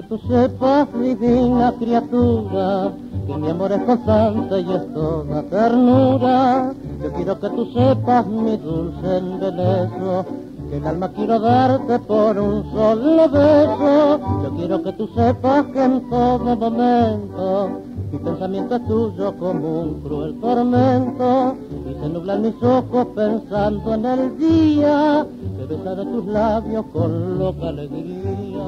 que tú sepas, divina criatura, que mi amor es constante y es toda ternura. Yo quiero que tú sepas, mi dulce embeleso, que el alma quiero darte por un solo beso. Yo quiero que tú sepas que en todo momento mi pensamiento es tuyo como un cruel tormento y se nublan mis ojos pensando en el día que besaré tus labios con loca alegría.